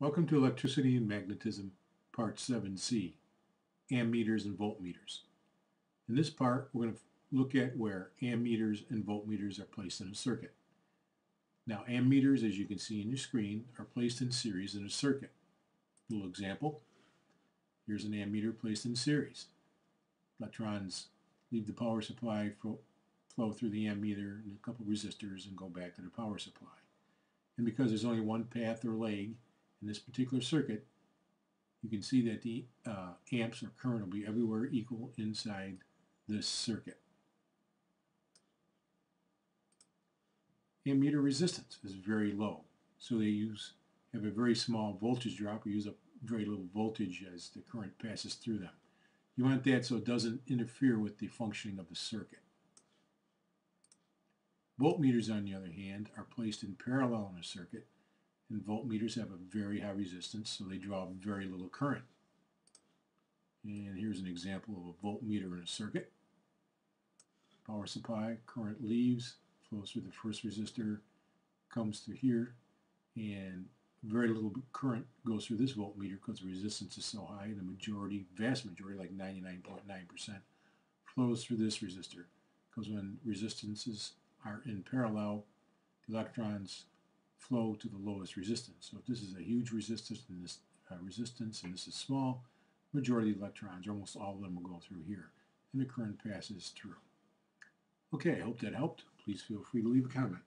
Welcome to Electricity and Magnetism, Part 7C, ammeters and voltmeters. In this part, we're going to look at where ammeters and voltmeters are placed in a circuit. Now, ammeters, as you can see in your screen, are placed in series in a circuit. A little example. Here's an ammeter placed in series. Electrons leave the power supply, flow through the ammeter and a couple resistors and go back to the power supply. And because there's only one path or leg, in this particular circuit, you can see that the uh, amps or current will be everywhere equal inside this circuit. Ammeter resistance is very low, so they use have a very small voltage drop or use a very little voltage as the current passes through them. You want that so it doesn't interfere with the functioning of the circuit. Voltmeters, on the other hand, are placed in parallel in a circuit and voltmeters have a very high resistance, so they draw very little current. And here's an example of a voltmeter in a circuit. Power supply, current leaves, flows through the first resistor, comes through here, and very little current goes through this voltmeter because the resistance is so high, and the majority, vast majority, like 99.9%, .9%, flows through this resistor. Because when resistances are in parallel, the electrons flow to the lowest resistance. So if this is a huge resistance and this uh, resistance and this is small, majority of electrons, almost all of them will go through here, and the current passes through. Okay, I hope that helped. Please feel free to leave a comment.